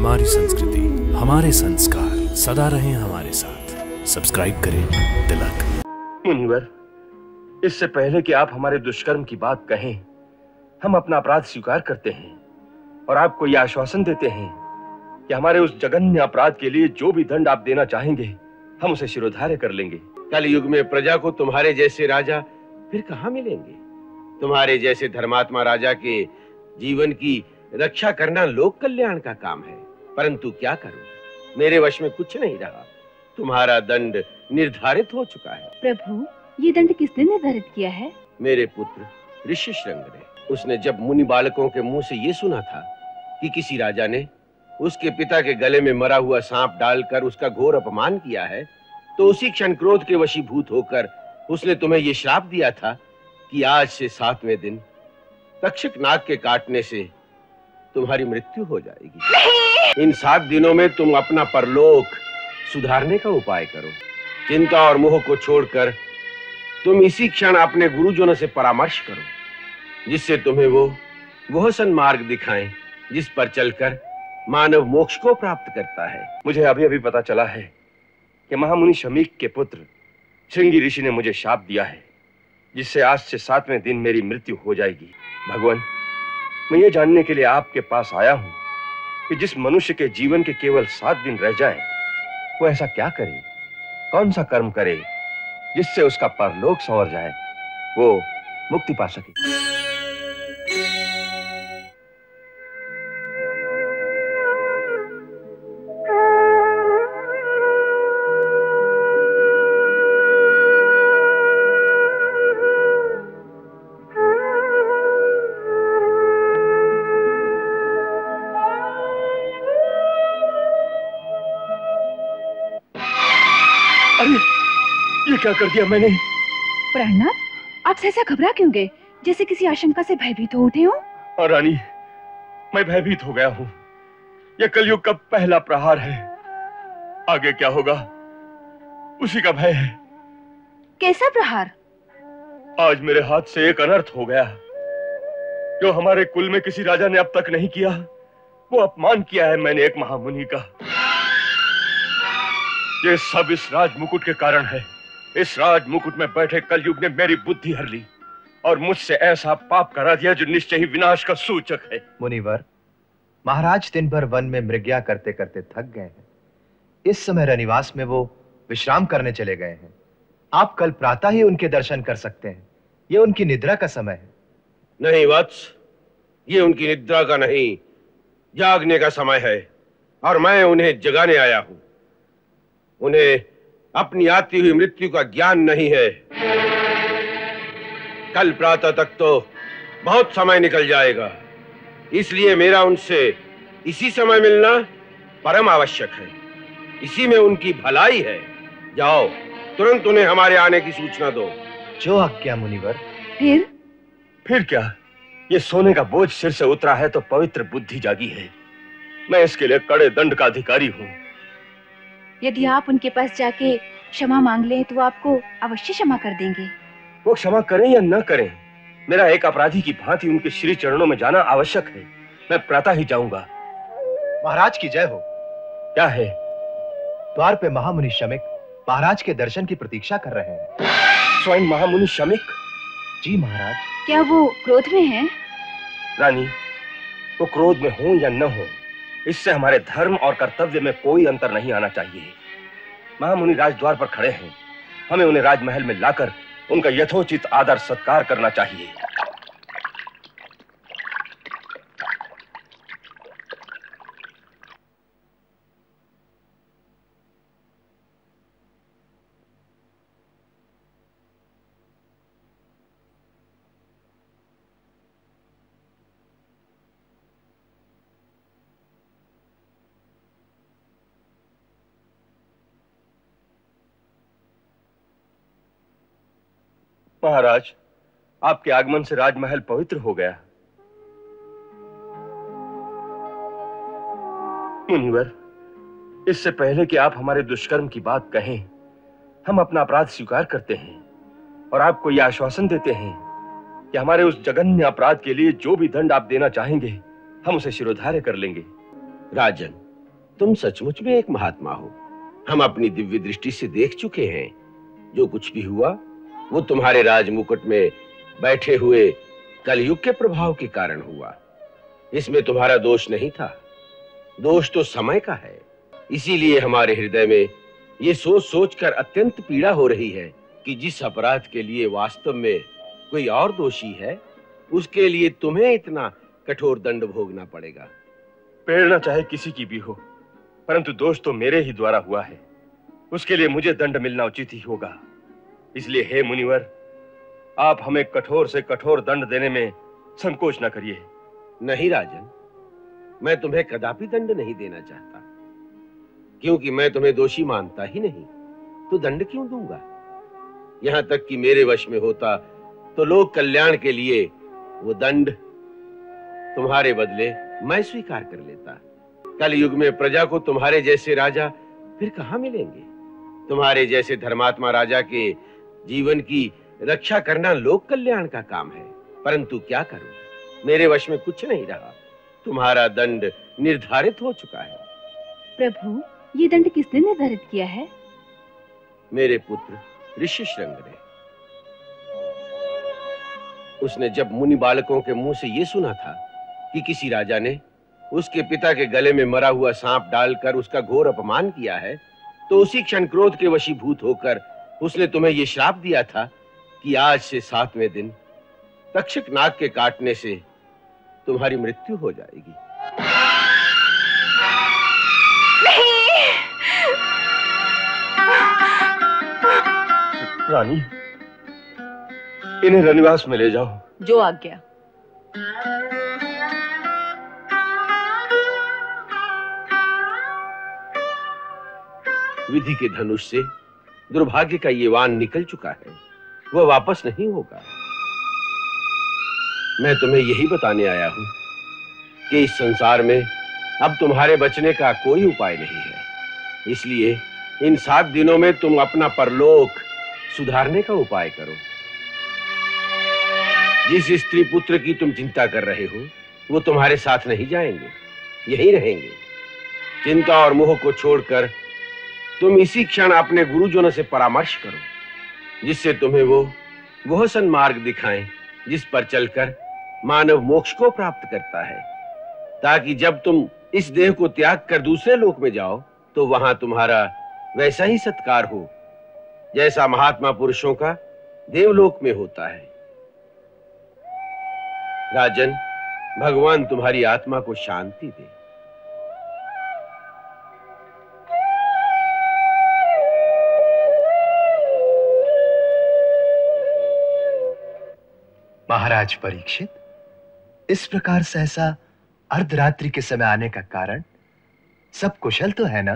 हमारी संस्कृति हमारे संस्कार सदा रहे हमारे साथ। सब्सक्राइब करें तिलक मुनिवर इससे पहले कि आप हमारे दुष्कर्म की बात कहें हम अपना अपराध स्वीकार करते हैं और आपको यह आश्वासन देते हैं कि हमारे उस जघन्य अपराध के लिए जो भी दंड आप देना चाहेंगे हम उसे शिरोधार्य कर लेंगे। कल युग में प्रजा को तुम्हारे जैसे राजा फिर कहाँ मिलेंगे? तुम्हारे जैसे धर्मात्मा राजा के जीवन की रक्षा करना लोक कल्याण का काम है। परंतु क्या करूँ? मेरे वश में कुछ नहीं रहा। तुम्हारा दंड निर्धारित हो चुका है। प्रभु ये दंड किसने निर्धारित किया है? मेरे पुत्र ऋषि श्रृंग ने। उसने जब मुनि बालकों के मुँह से ये सुना था कि किसी राजा ने उसके पिता के गले में मरा हुआ सांप डालकर उसका घोर अपमान किया है तो उसी क्षण क्रोध के वशीभूत होकर उसने तुम्हें ये श्राप दिया था कि आज से सातवें दिन तक्षक नाग के काटने से तुम्हारी मृत्यु हो जाएगी। इन सात दिनों में तुम अपना परलोक सुधारने का उपाय करो। चिंता और मोह को छोड़कर तुम इसी क्षण अपने गुरुजनों से परामर्श करो, जिससे तुम्हें वो वह सन्मार्ग दिखाएँ, जिस पर चलकर मानव मोक्ष को प्राप्त करता है। मुझे अभी अभी पता चला है कि महामुनि शमीक के पुत्र श्रृंगी ऋषि ने मुझे शाप दिया है, जिससे आज से सातवें दिन मेरी मृत्यु हो जाएगी। भगवान, मैं ये जानने के लिए आपके पास आया हूँ कि जिस मनुष्य के जीवन के केवल सात दिन रह जाए, वो ऐसा क्या करे? कौन सा कर्म करे जिससे उसका परलोक संवर जाए, वो मुक्ति पा सके? क्या कर दिया मैंने? प्राणनाथ आप सहसा घबरा क्यों गए? जैसे किसी आशंका से भयभीत हो उठे हो। और रानी मैं भयभीत हो गया हूँ। यह कलयुग का पहला प्रहार है। आगे क्या होगा? उसी का भय है। कैसा प्रहार? आज मेरे हाथ से एक अनर्थ हो गया। जो हमारे कुल में किसी राजा ने अब तक नहीं किया वो अपमान किया है मैंने एक महामुनि का। ये सब इस राज मुकुट के कारण है। इस राज मुकुट में बैठे कलयुग ने मेरी बुद्धि हर ली और मुझसे ऐसा पाप करा दिया जो निश्चय ही विनाश का सूचक है। मुनिवर महाराज दिन भर वन में मृग्या करते करते थक गए हैं। इस समय रनिवास में वो विश्राम करने चले गए हैं। आप कल प्रातः ही उनके दर्शन कर सकते हैं। ये उनकी निद्रा का समय है। नहीं वत्स ये उनकी निद्रा का नहीं जागने का समय है और मैं उन्हें जगाने आया हूँ। उन्हें अपनी आती हुई मृत्यु का ज्ञान नहीं है। कल प्रातः तक तो बहुत समय निकल जाएगा। इसलिए मेरा उनसे इसी समय मिलना परम आवश्यक है। इसी में उनकी भलाई है। जाओ तुरंत उन्हें हमारे आने की सूचना दो। जो आज्ञा मुनिवर? फिर? फिर क्या? ये सोने का बोझ सिर से उतरा है तो पवित्र बुद्धि जागी है। मैं इसके लिए कड़े दंड का अधिकारी हूँ। यदि आप उनके पास जाके क्षमा मांग लें तो आपको अवश्य क्षमा कर देंगे। वो क्षमा करें या न करें मेरा एक अपराधी की भांति उनके श्री चरणों में जाना आवश्यक है। मैं प्रातः ही जाऊँगा। महाराज की जय हो। क्या है? द्वार पे महामुनि शमिक महाराज के दर्शन की प्रतीक्षा कर रहे हैं। स्वयं महामुनि शमिक जी महाराज। क्या वो क्रोध में हैं? रानी वो क्रोध में हो या न हो इससे हमारे धर्म और कर्तव्य में कोई अंतर नहीं आना चाहिए। महामुनि राजद्वार पर खड़े हैं। हमें उन्हें राजमहल में लाकर उनका यथोचित आदर सत्कार करना चाहिए। महाराज, आपके आगमन से राजमहल पवित्र हो गया। मुनिवर, इससे पहले कि आप हमारे दुष्कर्म की बात कहें, हम अपना अपराध स्वीकार करते हैं और आपको यह आश्वासन देते हैं कि हमारे उस जघन्य अपराध के लिए जो भी दंड आप देना चाहेंगे, हम उसे शिरोधार्य कर लेंगे। राजन, तुम सचमुच में एक महात्मा हो। हम अपनी दिव्य दृष्टि से देख चुके हैं। जो कुछ भी हुआ वो तुम्हारे राजमुकुट में बैठे हुए कलयुग के प्रभाव के कारण हुआ। इसमें तुम्हारा दोष नहीं था। दोष तो समय का है। इसीलिए हमारे हृदय में ये सोच सोच कर अत्यंत पीड़ा हो रही है कि जिस अपराध के लिए वास्तव में कोई और दोषी है, उसके लिए तुम्हें इतना कठोर दंड भोगना पड़ेगा। प्रेरणा चाहे किसी की भी हो, परंतु दोष तो मेरे ही द्वारा हुआ है। उसके लिए मुझे दंड मिलना उचित ही होगा। इसलिए, हे मुनिवर, आप हमें कठोर से कठोर दंड देने में संकोच न करिए। नहीं, राजन, मैं तुम्हें कदापि दंड नहीं देना चाहता। क्योंकि मैं तुम्हें दोषी मानता ही नहीं तो दंड क्यों दूँगा? यहाँ तक कि मेरे वश में होता तो लोक कल्याण के लिए वो दंड तुम्हारे बदले मैं स्वीकार कर लेता। कल युग में प्रजा को तुम्हारे जैसे राजा फिर कहा मिलेंगे? तुम्हारे जैसे धर्मात्मा राजा के जीवन की रक्षा करना लोक कल्याण का काम है। परंतु क्या करूँ? मेरे वश में कुछ नहीं रहा। तुम्हारा दंड निर्धारित हो चुका है। प्रभु ये दंड किसने निर्धारित किया है? मेरे पुत्र ऋषि श्रृंग ने। उसने जब मुनि बालकों के मुँह से यह सुना था कि किसी राजा ने उसके पिता के गले में मरा हुआ सांप डालकर उसका घोर अपमान किया है तो उसी क्षण क्रोध के वशीभूत होकर उसने तुम्हें यह श्राप दिया था कि आज से सातवें दिन तक्षक नाग के काटने से तुम्हारी मृत्यु हो जाएगी। नहीं रानी इन्हें रनिवास में ले जाओ। जो आज्ञा। विधि के धनुष से दुर्भाग्य का ये वान निकल चुका है। वह वापस नहीं होगा। मैं तुम्हें यही बताने आया हूँ कि इस संसार में अब तुम्हारे बचने का कोई उपाय नहीं है। इसलिए इन सात दिनों में तुम अपना परलोक सुधारने का उपाय करो। जिस स्त्री पुत्र की तुम चिंता कर रहे हो, वो तुम्हारे साथ नहीं जाएँगे, यही रहेंगे। चिंता और मोह को छोड़कर तुम इसी क्षण अपने गुरुजनों से परामर्श करो, जिससे तुम्हें वो वह मार्ग दिखाएँ, जिस पर चलकर मानव मोक्ष को प्राप्त करता है। ताकि जब तुम इस देह को त्याग कर दूसरे लोक में जाओ तो वहाँ तुम्हारा वैसा ही सत्कार हो, जैसा महात्मा पुरुषों का देवलोक में होता है। राजन, भगवान तुम्हारी आत्मा को शांति दे। महाराज परीक्षित। इस प्रकार सहसा अर्धरात्रि के समय आने का कारण सब कुशल तो है ना?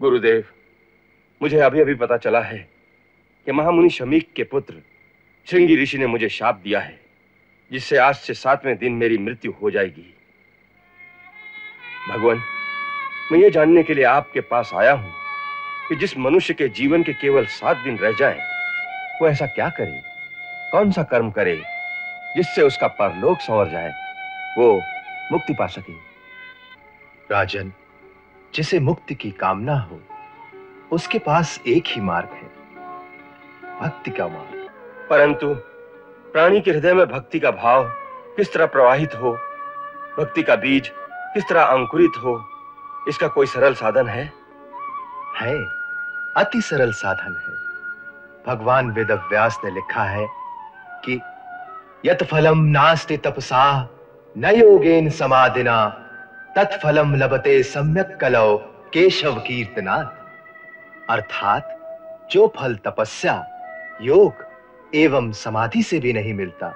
गुरुदेव, मुझे अभी अभी पता चला है कि महामुनि शमीक के पुत्र श्रृंगी ऋषि ने मुझे शाप दिया है, जिससे आज से सातवें दिन मेरी मृत्यु हो जाएगी। भगवान, मैं ये जानने के लिए आपके पास आया हूँ कि जिस मनुष्य के जीवन के केवल सात दिन रह जाए, वो ऐसा क्या करे? कौन सा कर्म करे? जिससे उसका परलोक संवर जाए वो मुक्ति पा सके। राजन जिसे मुक्ति की कामना हो उसके पास एक ही मार्ग है भक्ति का मार्ग। परंतु प्राणी के हृदय में भक्ति का भाव किस तरह प्रवाहित हो भक्ति का बीज किस तरह अंकुरित हो इसका कोई सरल साधन है? है अति सरल साधन है। भगवान वेद व्यास ने लिखा है कि यत फलम नास्ति तपसा, न योगेन समाधिना। तत्फलम लभते सम्यक कलौ, केशव कीर्तनात्। अर्थात, जो फल तपस्या, योग एवं समाधि से भी नहीं मिलता।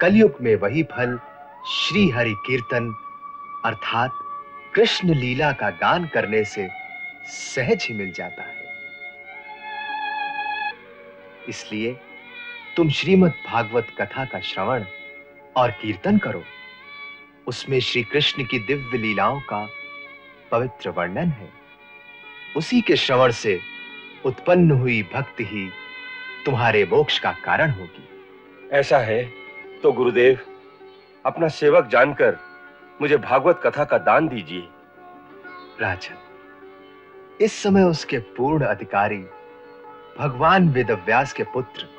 कलयुग में वही फल श्री हरि कीर्तन, अर्थात, कृष्ण लीला का गान करने से सहज ही मिल जाता है। इसलिए तुम श्रीमद् भागवत कथा का श्रवण और कीर्तन करो। उसमें श्री कृष्ण की दिव्य लीलाओं का पवित्र वर्णन है। उसी के श्रवण से उत्पन्न हुई भक्ति ही तुम्हारे मोक्ष का कारण होगी। ऐसा है तो गुरुदेव अपना सेवक जानकर मुझे भागवत कथा का दान दीजिए। राजन इस समय उसके पूर्ण अधिकारी भगवान वेदव्यास के पुत्र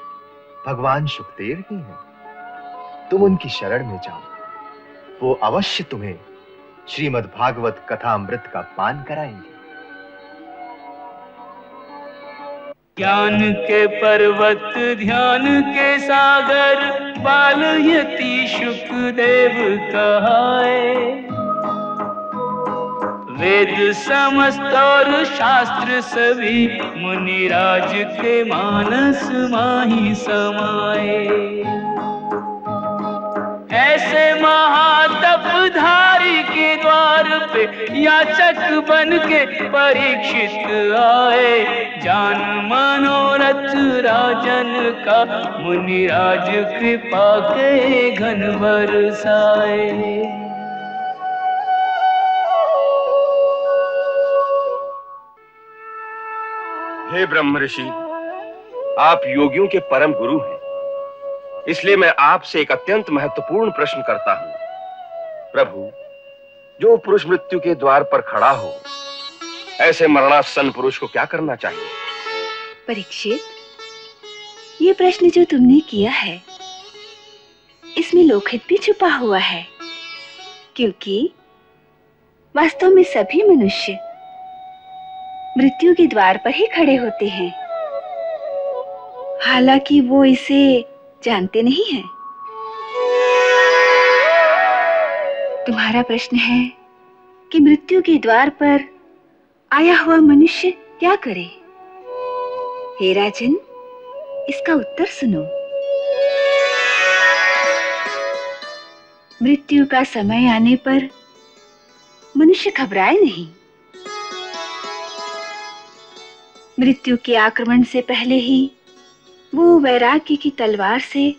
भगवान सुखदेव ही हैं। तुम उनकी शरण में जाओ। वो अवश्य तुम्हें श्रीमद् भागवत कथा अमृत का पान कराएँगे। ज्ञान के पर्वत, ध्यान के सागर बाल यति सुखदेव कहाए। वेद समस्त और शास्त्र सभी मुनिराज के मानस माही समाए ऐसे महातपधारी के द्वार पे याचक बन के परीक्षित आए। जान मनोरथ राजन का मुनिराज कृपा के घन बरसाए। हे ब्रह्म ऋषि, आप योगियों के परम गुरु हैं। इसलिए मैं आपसे एक अत्यंत महत्वपूर्ण प्रश्न करता हूँ। प्रभु, जो पुरुष मृत्यु के द्वार पर खड़ा हो, ऐसे मरणासन पुरुष को क्या करना चाहिए? परीक्षित, ये प्रश्न जो तुमने किया है, इसमें लोकहित भी छुपा हुआ है, क्योंकि वास्तव में सभी मनुष्य मृत्यु के द्वार पर ही खड़े होते हैं। हालाँकि वो इसे जानते नहीं हैं। तुम्हारा प्रश्न है कि मृत्यु के द्वार पर आया हुआ मनुष्य क्या करे? हे राजन, इसका उत्तर सुनो। मृत्यु का समय आने पर मनुष्य घबराए नहीं। मृत्यु के आक्रमण से पहले ही वो वैराग्य की तलवार से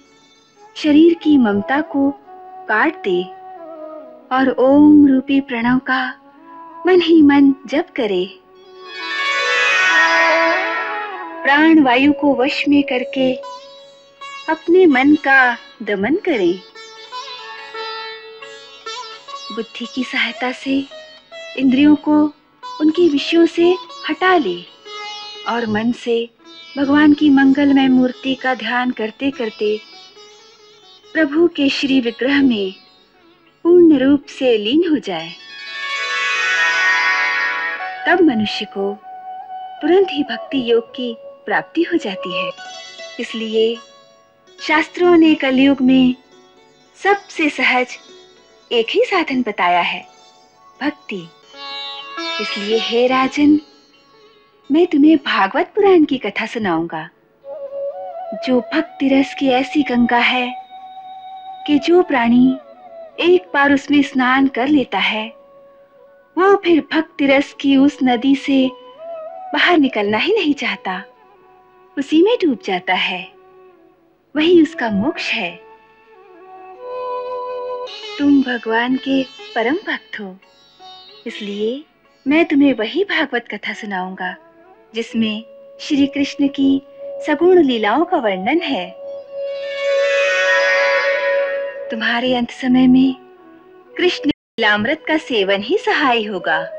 शरीर की ममता को काट दे और ओम रूपी प्रणव का मन ही मन जप करे। प्राण वायु को वश में करके अपने मन का दमन करें। बुद्धि की सहायता से इंद्रियों को उनके विषयों से हटा ले। और मन से भगवान की मंगलमय मूर्ति का ध्यान करते करते प्रभु के श्री विग्रह में पूर्ण रूप से लीन हो जाए। तब मनुष्य को तुरंत ही भक्ति योग की प्राप्ति हो जाती है। इसलिए शास्त्रों ने कलयुग में सबसे सहज एक ही साधन बताया है, भक्ति। इसलिए हे राजन मैं तुम्हें भागवत पुराण की कथा सुनाऊँगा। जो भक्ति रस की ऐसी गंगा है कि जो प्राणी एक बार उसमें स्नान कर लेता है, वो फिर भक्ति रस की उस नदी से बाहर निकलना ही नहीं चाहता। उसी में डूब जाता है। वही उसका मोक्ष है। तुम भगवान के परम भक्त हो, इसलिए मैं तुम्हें वही भागवत कथा सुनाऊँगा। जिसमें श्री कृष्ण की सगुण लीलाओं का वर्णन है। तुम्हारे अंत समय में कृष्ण लीलामृत का सेवन ही सहाय होगा।